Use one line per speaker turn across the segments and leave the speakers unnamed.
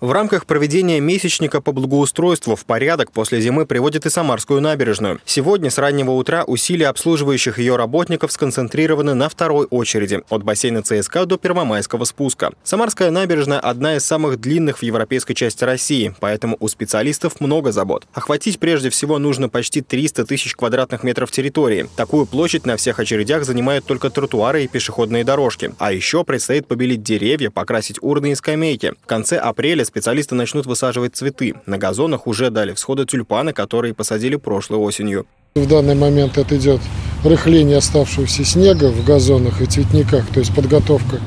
В рамках проведения месячника по благоустройству в порядок после зимы приводит и Самарскую набережную. Сегодня с раннего утра усилия обслуживающих ее работников сконцентрированы на второй очереди от бассейна ЦСКА до Первомайского спуска. Самарская набережная – одна из самых длинных в европейской части России, поэтому у специалистов много забот. Охватить прежде всего нужно почти 300 тысяч квадратных метров территории. Такую площадь на всех очередях занимают только тротуары и пешеходные дорожки. А еще предстоит побелить деревья, покрасить урны и скамейки. В конце апреля специалисты начнут высаживать цветы. На газонах уже дали всходы тюльпаны, которые посадили прошлой осенью.
В данный момент это идет рыхление оставшегося снега в газонах и цветниках, то есть подготовка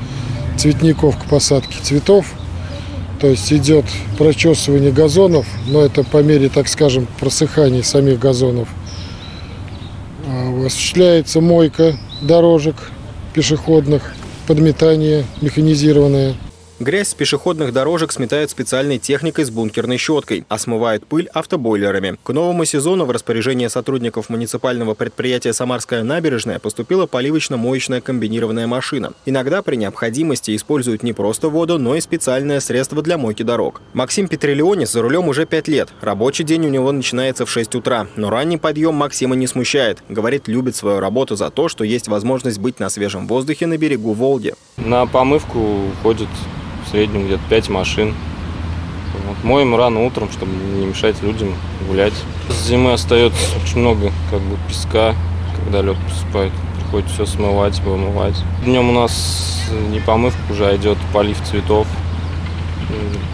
цветников к посадке цветов. То есть идет прочесывание газонов, но это по мере, так скажем, просыхания самих газонов. А, осуществляется мойка дорожек пешеходных, подметание механизированное.
Грязь с пешеходных дорожек сметают специальной техникой с бункерной щеткой, а смывают пыль автобойлерами. К новому сезону в распоряжение сотрудников муниципального предприятия «Самарская набережная» поступила поливочно-моечная комбинированная машина. Иногда при необходимости используют не просто воду, но и специальное средство для мойки дорог. Максим Петриллионис за рулем уже 5 лет. Рабочий день у него начинается в 6 утра, но ранний подъем Максима не смущает. Говорит, любит свою работу за то, что есть возможность быть на свежем воздухе на берегу Волги.
На помывку ходит среднем где-то 5 машин. Вот. Моем рано утром, чтобы не мешать людям гулять. С зимы остается очень много как бы песка, когда лед посыпает. Приходится все смывать, вымывать. Днем у нас не помывка уже, а идет полив цветов.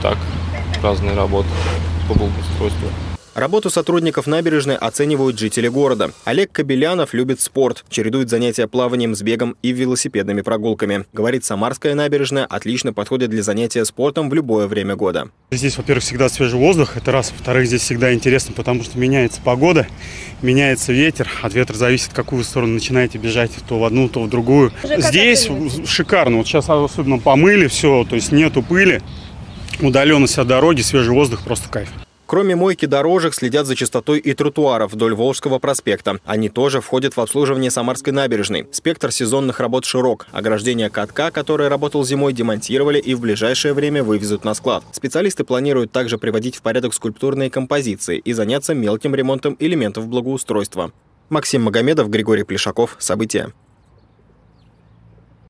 Так, разные работы по благоустройству.
Работу сотрудников набережной оценивают жители города. Олег Кабелянов любит спорт, чередует занятия плаванием с бегом и велосипедными прогулками. Говорит, Самарская набережная отлично подходит для занятия спортом в любое время года.
Здесь, во-первых, всегда свежий воздух, это раз. Во-вторых, здесь всегда интересно, потому что меняется погода, меняется ветер. От ветра зависит, в какую сторону начинаете бежать, то в одну, то в другую. Здесь шикарно. Вот сейчас особенно помыли все, то есть нету пыли, удаленность от дороги, свежий воздух, просто кайф.
Кроме мойки дорожек, следят за чистотой и тротуаров вдоль Волжского проспекта. Они тоже входят в обслуживание Самарской набережной. Спектр сезонных работ широк. Ограждение катка, который работал зимой, демонтировали и в ближайшее время вывезут на склад. Специалисты планируют также приводить в порядок скульптурные композиции и заняться мелким ремонтом элементов благоустройства. Максим Магомедов, Григорий Плешаков. События.